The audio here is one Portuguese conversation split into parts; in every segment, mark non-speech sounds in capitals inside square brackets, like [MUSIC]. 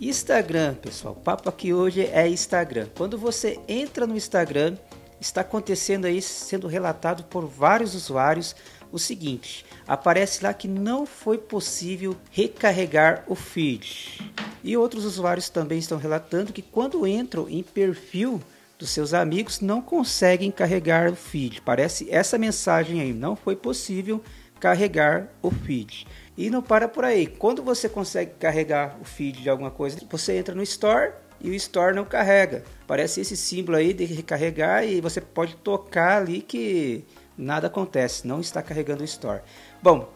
Instagram, pessoal. O papo aqui hoje é Instagram. Quando você entra no Instagram, está acontecendo aí, sendo relatado por vários usuários, o seguinte: aparece lá que não foi possível recarregar o feed. E outros usuários também estão relatando que quando entram em perfil dos seus amigos não conseguem carregar o feed. Parece essa mensagem aí, não foi possível carregar o feed. E não para por aí. Quando você consegue carregar o feed de alguma coisa, você entra no Store e o Store não carrega. Parece esse símbolo aí de recarregar e você pode tocar ali que nada acontece, não está carregando o Store. Bom,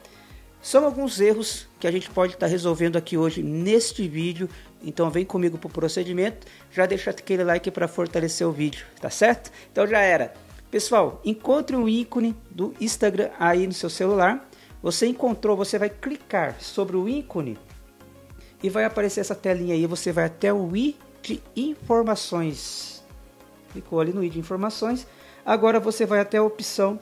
são alguns erros que a gente pode estar resolvendo aqui hoje neste vídeo. Então vem comigo para o procedimento. Já deixa aquele like para fortalecer o vídeo, tá certo? Então já era. Pessoal, encontre um ícone do Instagram aí no seu celular você encontrou, você vai clicar sobre o ícone e vai aparecer essa telinha aí. Você vai até o i de informações. Clicou ali no i de informações. Agora você vai até a opção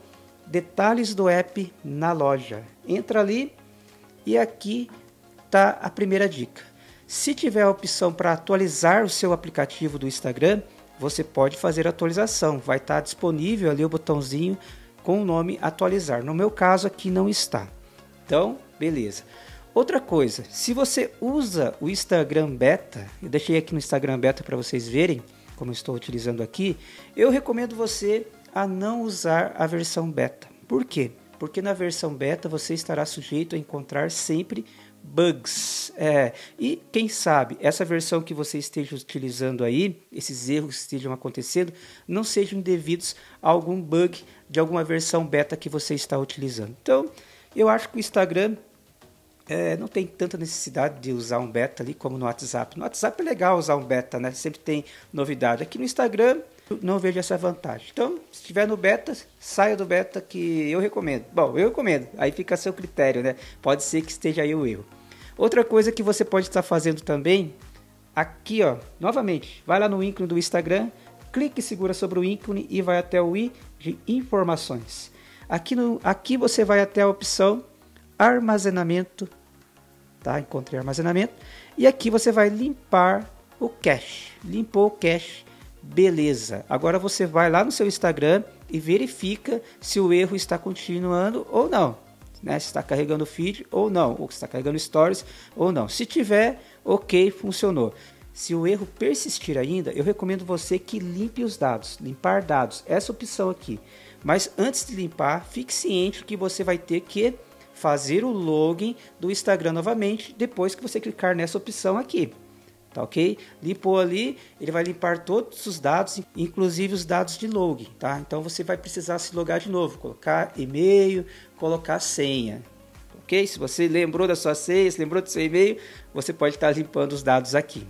detalhes do app na loja. Entra ali e aqui está a primeira dica. Se tiver a opção para atualizar o seu aplicativo do Instagram, você pode fazer a atualização. Vai estar tá disponível ali o botãozinho com o nome atualizar. No meu caso aqui não está. Então, beleza. Outra coisa, se você usa o Instagram Beta, eu deixei aqui no Instagram Beta para vocês verem como estou utilizando aqui, eu recomendo você a não usar a versão beta. Por quê? Porque na versão beta você estará sujeito a encontrar sempre bugs. É, e quem sabe essa versão que você esteja utilizando aí, esses erros que estejam acontecendo, não sejam devidos a algum bug de alguma versão beta que você está utilizando. Então, eu acho que o Instagram é, não tem tanta necessidade de usar um beta ali como no WhatsApp. No WhatsApp é legal usar um beta, né? Sempre tem novidade. Aqui no Instagram não vejo essa vantagem. Então, se estiver no beta, saia do beta que eu recomendo. Bom, eu recomendo. Aí fica a seu critério, né? Pode ser que esteja aí o erro. Outra coisa que você pode estar fazendo também, aqui ó, novamente, vai lá no ícone do Instagram, clique e segura sobre o ícone e vai até o i de informações. Aqui, no, aqui você vai até a opção armazenamento, tá? Encontrei armazenamento e aqui você vai limpar o cache. Limpou o cache, beleza. Agora você vai lá no seu Instagram e verifica se o erro está continuando ou não né? Se está carregando feed ou não, ou se está carregando stories ou não. Se tiver, ok, funcionou. Se o erro persistir ainda, eu recomendo você que limpe os dados, limpar dados, essa opção aqui. Mas antes de limpar, fique ciente que você vai ter que fazer o login do Instagram novamente depois que você clicar nessa opção aqui tá ok? Limpou ali, ele vai limpar todos os dados, inclusive os dados de login, tá? Então você vai precisar se logar de novo, colocar e-mail, colocar senha, ok? Se você lembrou da sua senha, se lembrou do seu e-mail, você pode estar limpando os dados aqui.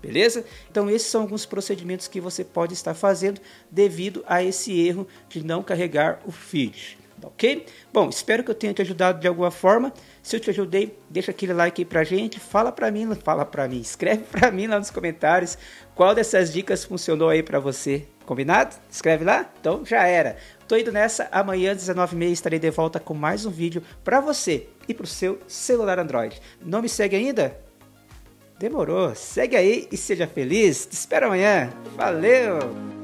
Beleza? Então esses são alguns procedimentos que você pode estar fazendo devido a esse erro de não carregar o feed ok? Bom, espero que eu tenha te ajudado de alguma forma. Se eu te ajudei, deixa aquele like aí pra gente, fala pra mim, fala pra mim, escreve [LAUGHS] pra mim lá nos comentários qual dessas dicas funcionou aí pra você. Combinado? Escreve lá? Então já era. Tô indo nessa, amanhã às 19h30 estarei de volta com mais um vídeo pra você e pro seu celular Android. Não me segue ainda? Demorou. Segue aí e seja feliz. Te espero amanhã. Valeu!